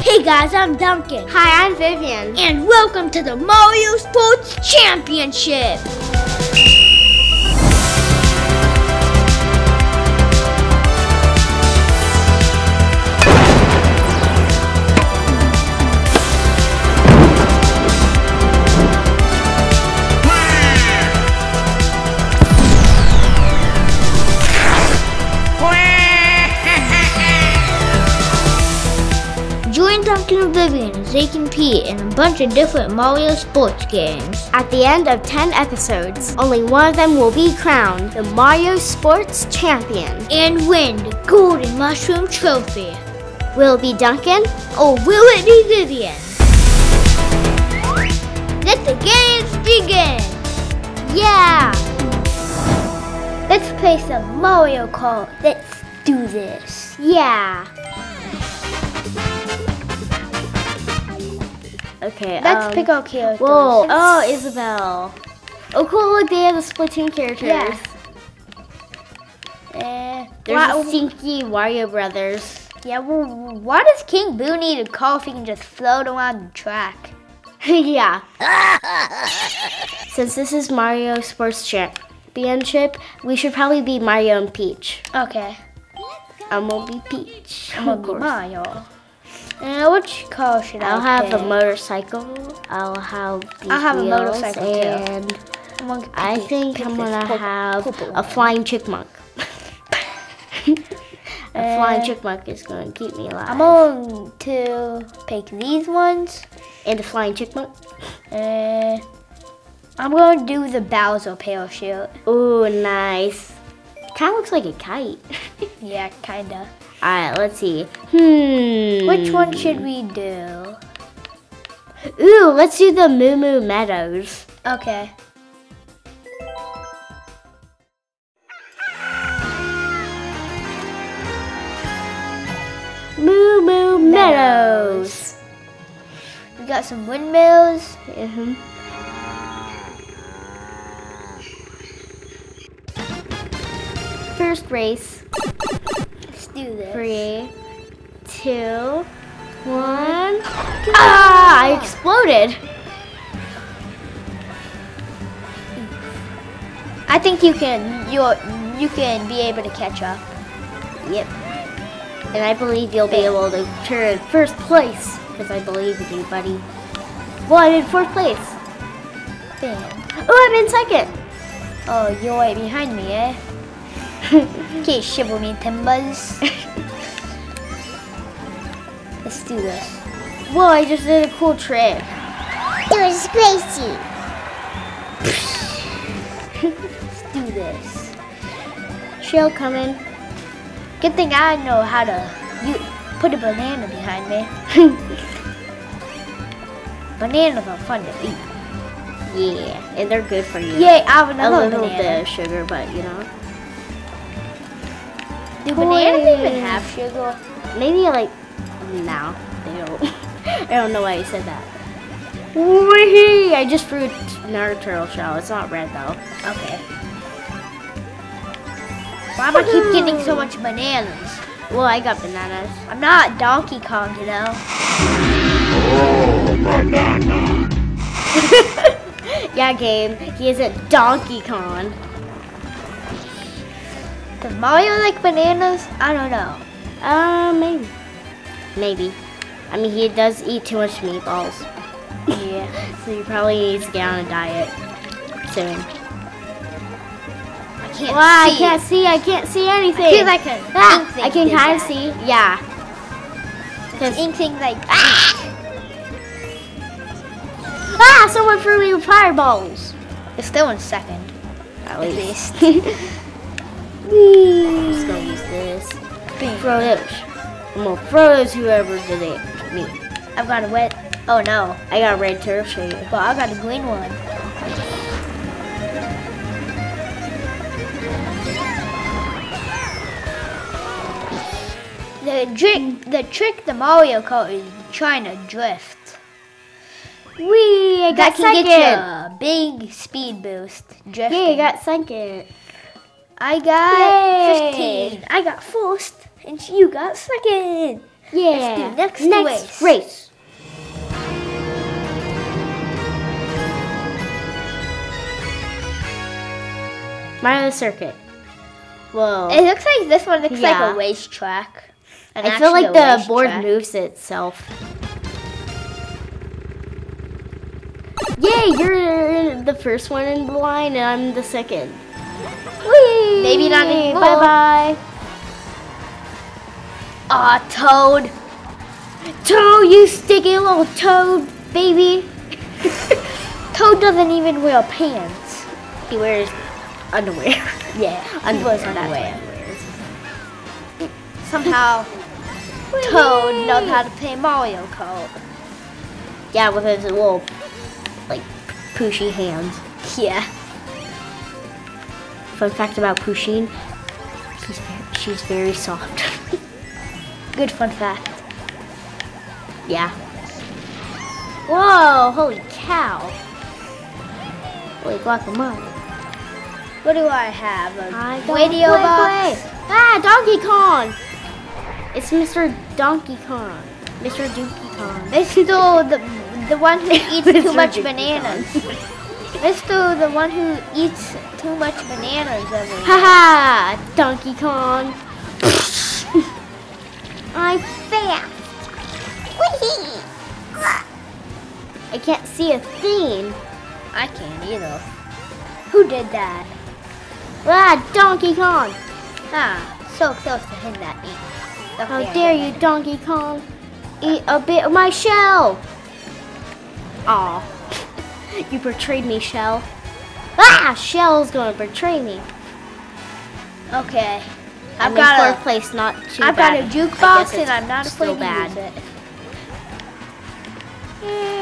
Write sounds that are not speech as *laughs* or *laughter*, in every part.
Hey guys, I'm Duncan. Hi, I'm Vivian. And welcome to the Mario Sports Championship. Duncan and Vivian as they compete in a bunch of different Mario sports games. At the end of 10 episodes, only one of them will be crowned the Mario Sports Champion. And win the Golden Mushroom Trophy. Will it be Duncan? Or will it be Vivian? Let the games begin! Yeah! Let's play some Mario Kart. Let's do this. Yeah. Okay, Let's um, pick our characters. Whoa, oh, Isabelle. Oh, cool, look, they have the Splatoon characters. Yeah. Eh, there's the Stinky Wario Brothers. Yeah, well, why does King Boo need a car if he can just float around the track? *laughs* yeah. Since this is Mario Sports Championship, we should probably be Mario and Peach. Okay. I'm gonna be Peach. I'm gonna be. Mario. Uh, which car should I'll I have the pick? motorcycle. I'll have these I'll have a motorcycle, too. and gonna I think I'm gonna purple- have purple a flying chickmunk. *laughs* a flying Uh, chickmunk is gonna keep me alive. I'm going to pick these ones. and a flying chickmunk. Uh, I'm going to do the Bowser parachute. Ooh, nice. Kind of looks like a kite. *laughs* Yeah, kinda. All right, let's see. Hmm. Which one should we do? Ooh, let's do the Moo Moo Meadows. Okay. Moo Moo Meadows. We got some windmills. hmm First race. Do this. Three, two, one. Ah! I exploded. I think you can. You you can be able to catch up. Yep. And I believe you'll be able to turn first place because I believe in you, buddy. Well, I'm in fourth place. Bam. Oh, I'm in second. Oh, you're right behind me, eh? Okay, shiver me timbers. Let's do this. Whoa, I just did a cool trick. It was crazy. Let's do this. Shell coming. Good thing I know how to you put a banana behind me. *laughs* Bananas are fun to eat. Yeah, and they're good for you. Yay, I have another A little banana. bit of sugar, but you know. Do bananas even have sugar? Maybe like no, they don't. *laughs* I don't know why you said that. Whee! I just threw another turtle shell. It's not red though. Okay. Why do I keep getting so much bananas? Well, I got bananas. I'm not Donkey Kong, you know. *laughs* yeah, game. He isn't Donkey Kong. Does Mario like bananas? I don't know. Uh, maybe. Maybe. I mean, he does eat too much meatballs. Yeah. *laughs* So he probably needs to get on a diet soon. I can't Wow, I see. can't see. I can't see anything. I feel like a Ah, I can kind of see. Yeah. Because ink thing like Ah! ah! Someone threw me fireballs. it's still in second. At At least. *laughs* Whee! Just gonna use this. Throw those. I'm gonna throw those whoever did it. Me. I've got a wet. Oh no. I got a red turf shell. Well, I got a green one. The trick, the trick, the Mario Kart is trying to drift. Wee! I That got can second. get you a big speed boost. Drifting. Yeah, I got second. I got Yay. 15. I got first, and you got second. Yeah. do next next race. race. Mario Circuit. Whoa. It looks like this one looks Yeah. like a racetrack. An I feel like the board racetrack. moves itself. Yay, you're the first one in the line and I'm the second. Whee! Maybe not anymore. Bye bye. Aw, Toad. Toad, you sticky little toad, baby. *laughs* Toad doesn't even wear pants. He wears underwear. *laughs* Yeah, Underwear, he wears underwear. Somehow, *laughs* Toad knows how to play Mario Kart. Yeah, with his little, like, pushy hands. Yeah. Fun fact about Pusheen, she's very, she's very soft. *laughs* Good fun fact. yeah. Whoa, holy cow. Holy guacamole. What do I have? A I radio play, box. play. Ah, Donkey Kong. It's Mr. Donkey Kong. Mr. Donkey Kong. It's still the the one who eats *laughs* too much Donkey bananas. *laughs* Still the one who eats too much bananas every. Haha, Donkey Kong. *laughs* I'm fast. I can't see a thing. I can't either. Who did that? Ah, Donkey Kong. Ah, so close to him that eat. How dare you, Donkey Kong? Eat a bit of my shell. Aw. You betrayed me, Shell. Ah, Shell's gonna betray me. Okay. I'm I've got in fourth a place, not too I've bad. got a I jukebox and I'm not afraid to bad. use it.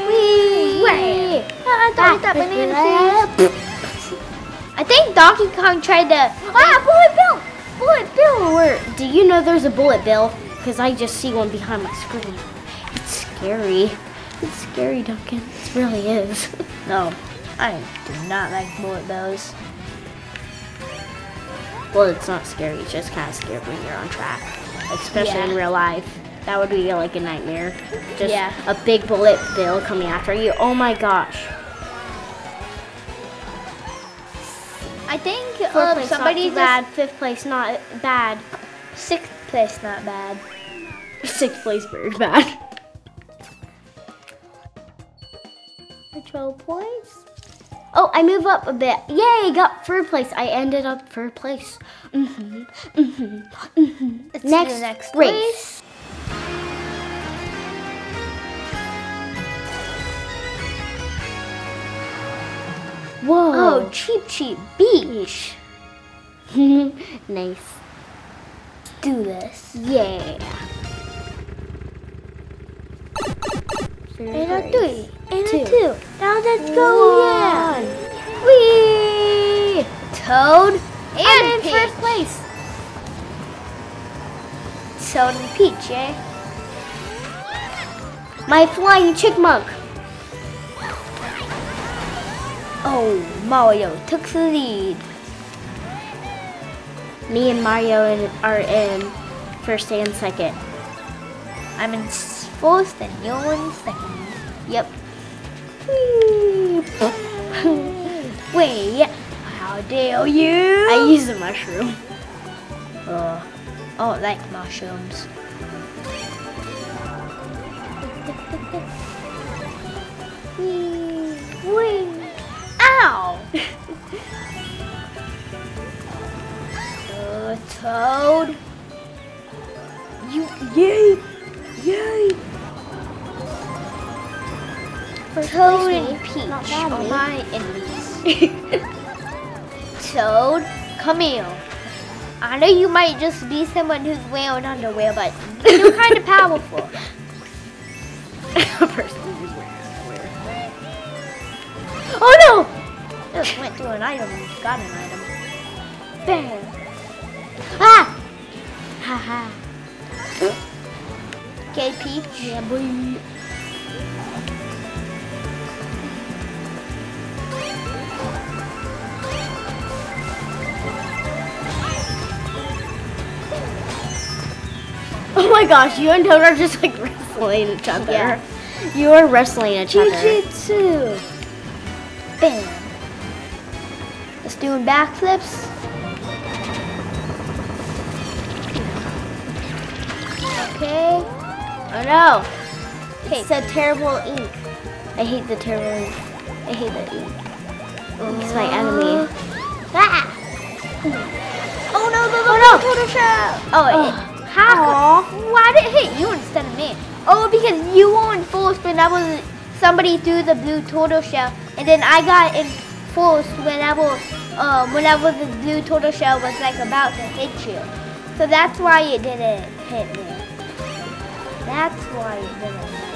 Whee! Whee! Ah, don't that banana, please. I think Donkey Kong tried to. Ah, bullet bill! Bullet Bill, where? Do you know there's a Bullet Bill? Because I just see one behind my screen. It's scary. It's scary, Duncan. It really is. *laughs* No, I do not like bullet bills. well, it's not scary. It's just kind of scary when you're on track, especially in real life. That would be like a nightmare. Just Yeah. a big bullet bill coming after you. Oh my gosh. I think Fourth um, place somebody not bad. Fifth place not bad. sixth place not bad. *laughs* Sixth place very bad. 12 points. Oh, I move up a bit. Yay, got third place. I ended up third place. Mm-hmm, mm-hmm, mm-hmm. Next, next race. race. Whoa. Oh, Cheep, Cheep Beach. *laughs* nice. Let's do this. Yeah. And a three, and Two. a two. Now let's go. Whee! Toad I'm and in Peach. first place. Toad and Peach, eh? My flying chipmunk. Oh, Mario took the lead. Me and Mario are in first and second. I'm in first and you're in second. Yep. *laughs* Wait, how dare you? I use a mushroom. Uh, oh, I like mushrooms. *laughs* Ow! *laughs* uh, Toad. You, yay, yay. Toad and Peach are my enemies. *laughs* Toad, come here. I know you might just be someone who's wearing underwear, but you're kind of powerful. a person who's wearing underwear. Oh no! Just went through an item and got an item. Bam! Ah! Haha. Okay, Peach. Yeah, boy. My gosh, you and Toad are just like wrestling each other. Yeah. You are wrestling each other. Jiu-jitsu. Bam. Let's doing backflips. Okay. Oh no. Okay. It's a terrible ink. I hate the terrible ink. I hate the ink. He's my enemy. Ah! Oh no, the Oh, no. Oh, it, how? Why did it hit you instead of me? Oh, because you were in full spin. That was somebody threw the blue turtle shell, and then I got in full whenever, um, whenever the blue turtle shell was like about to hit you. So that's why it didn't hit me. That's why it didn't hit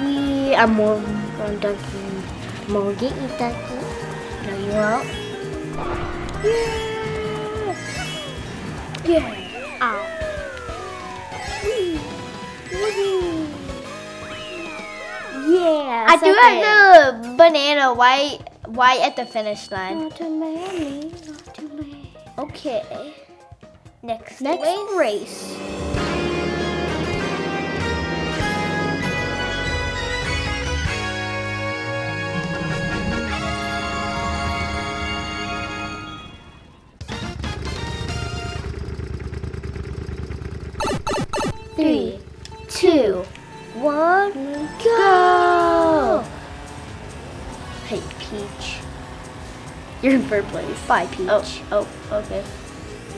me. We are more on donkey. More get you donkey. No, you won't. Yeah. Yeah. Ow. Yeah. I do have the banana white white at the finish line. Not to Miami, not to Miami. Okay. Next Next race. race. Third place. Bye, Peach. Oh, oh, okay.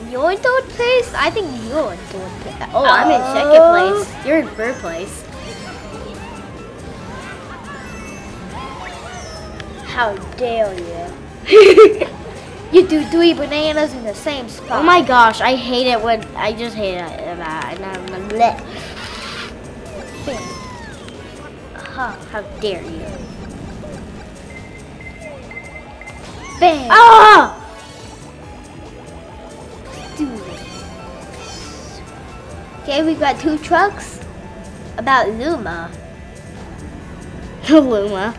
You're in third place? I think you're in third place. Oh, I'm in second uh, place. You're in third place. How dare you? *laughs* you do three bananas in the same spot. Oh my gosh, I hate it when I just hate it. Uh, that. And I'm bleh. Huh. How dare you? Bam. Ah! do this. Okay, we got two trucks. About Luma. *laughs* Luma.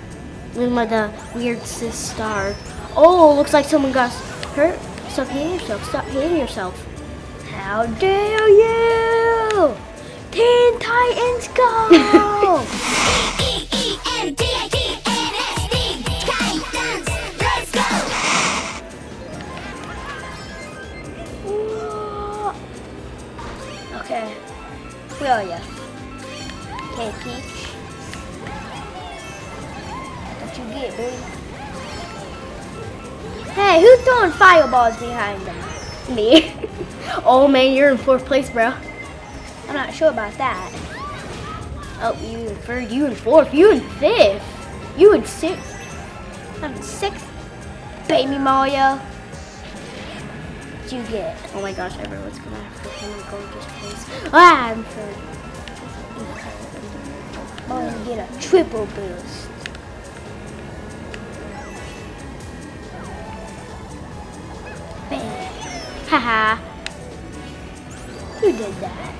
Luma, the weird cis star. Oh, looks like someone got hurt. Stop hitting yourself. Stop hitting yourself. How dare you! Teen Titans go! *laughs* okay, where are you? Okay, Peach. What you get, boy? Hey, who's throwing fireballs behind them? Me. *laughs* oh man, you're in fourth place, bro. I'm not sure about that. Oh, you in third, you in fourth, you in fifth, you in sixth. I'm in sixth. Baby Mario. You get? Oh my gosh, everyone's gonna have to come and go just place. Ah, I'm third. Mario get a triple boost. Bam. Haha. Who did that?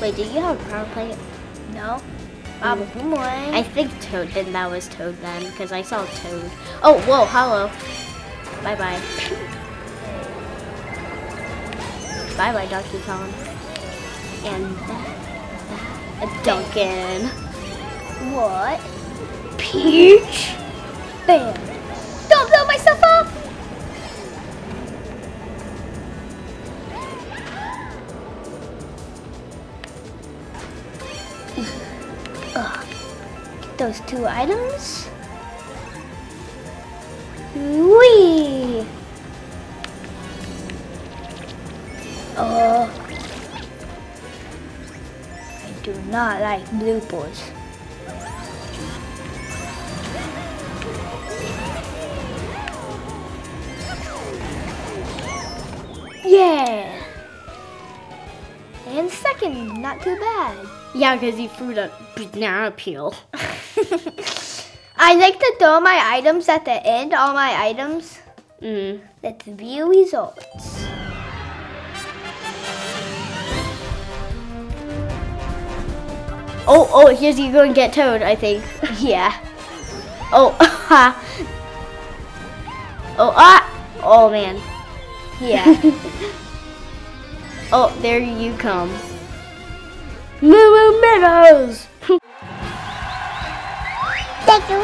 Wait, did you have a power play? No. Boomerang. I think Toad. Then that was Toad then, because I saw Toad. Oh, whoa, hello. Bye bye. bye bye, Donkey Kong. And a Duncan. what? Peach. Bam. Don't blow myself up. *laughs* Get those two items. Wee. Oh. I do not like blue bloopers. Yeah. And second, not too bad. Yeah, because he threw the banana peel. *laughs* I like to throw my items at the end, all my items. Mm. Let's view results. Oh, oh, here's you going to get Toad, I think. *laughs* Yeah. Oh, ha. Oh, ah. Oh, man. Yeah. *laughs* Oh, there you come. Moo Moo Meadows! *laughs* Take a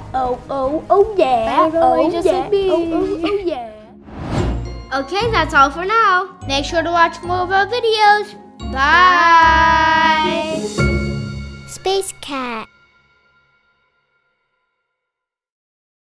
yeah. Oh oh oh yeah. I know, I oh just yeah. Oh oh oh yeah. Okay, that's all for now. Make sure to watch more of our videos. Bye. Spacecat.